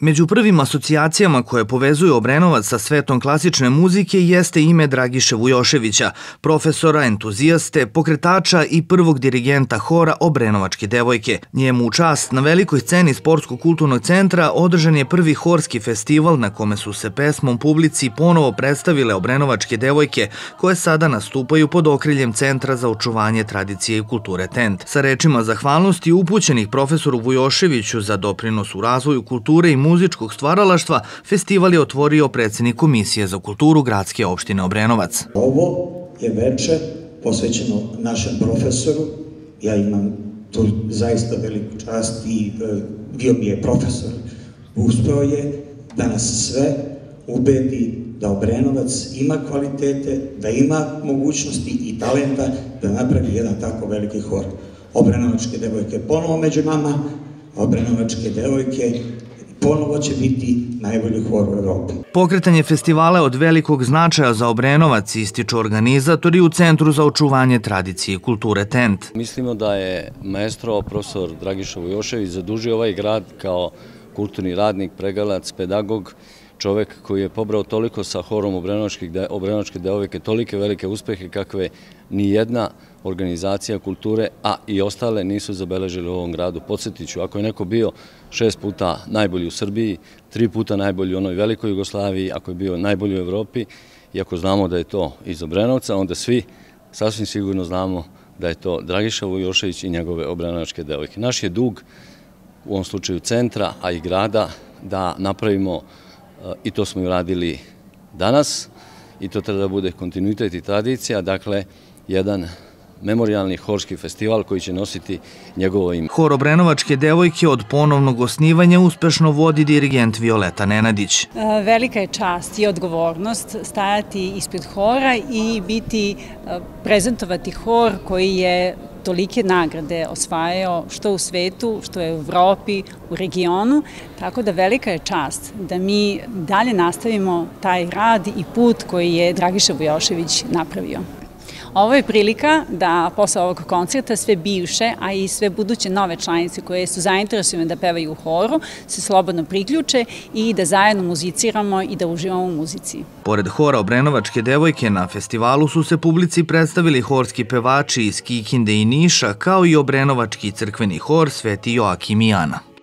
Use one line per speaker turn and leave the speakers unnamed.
Među prvim asocijacijama koje povezuju Obrenovac sa svetom klasične muzike jeste ime Dragiše Vujoševića, profesora, entuzijaste, pokretača i prvog dirigenta hora Obrenovačke devojke. Njemu u čast na velikoj sceni Sportsko-kulturnog centra održan je prvi horski festival na kome su se pesmom publici ponovo predstavile Obrenovačke devojke koje sada nastupaju pod okriljem Centra za očuvanje tradicije i kulture TENT. Sa rečima zahvalnosti upućenih profesoru Vujoševiću za doprinos u razvoju kulture i muzičkog stvaralaštva, festival je otvorio predsednik Komisije za kulturu Gradske opštine Obrenovac.
Ovo je veče posvećeno našem profesoru. Ja imam tu zaista veliku čast i e, bio mi je profesor. Uspeo je da nas sve ubedi da Obrenovac ima kvalitete, da ima mogućnosti i talenta da napravi jedan tako veliki hor. Obrenovačke devojke ponovo među nama, Obrenovačke devojke ponovo će biti najbolji hor u Evropi.
Pokretanje festivala od velikog značaja za Obrenovac ističu organizatori u Centru za očuvanje tradicije i kulture TENT.
Mislimo da je maestro profesor Dragiša Vujošević zadužio ovaj grad kao kulturni radnik, pregalac, pedagog, čovek koji je pobrao toliko sa horom Obrenovačke devojke, tolike velike uspehe kakve ni jedna organizacija kulture, a i ostale nisu zabeležili u ovom gradu. Podsjetiću, ako je neko bio šest puta najbolji u Srbiji, tri puta najbolji u onoj velikoj Jugoslaviji, ako je bio najbolji u Evropi, i ako znamo da je to iz Obrenovca, onda svi sasvim sigurno znamo da je to Dragiša Vujošević i njegove Obrenovačke devojke. Naš je dug, u ovom slučaju centra, a i grada, da napravimo i to smo i radili danas i to treba da bude kontinuitet i tradicija, dakle, jedan memorialni horski festival koji će nositi njegovo ime.
Hor Obrenovačke devojke od ponovnog osnivanja uspešno vodi dirigent Violeta Nenadić. E,
velika je čast i odgovornost stajati ispred hora i biti, e, prezentovati hor koji je tolike nagrade osvajao što u svetu, što je u Evropi, u regionu, tako da velika je čast da mi dalje nastavimo taj rad i put koji je Dragiša Vujošević napravio. Ovo je prilika da posle ovog koncerta sve bivše, a i sve buduće nove članice koje su zainteresovane da pevaju u horu, se slobodno priključe i da zajedno muziciramo i da uživamo u muzici.
Pored hora Obrenovačke devojke, na festivalu su se publici predstavili horski pevači iz Kikinde i Niša, kao i Obrenovački crkveni hor Sveti Joakim i Jana.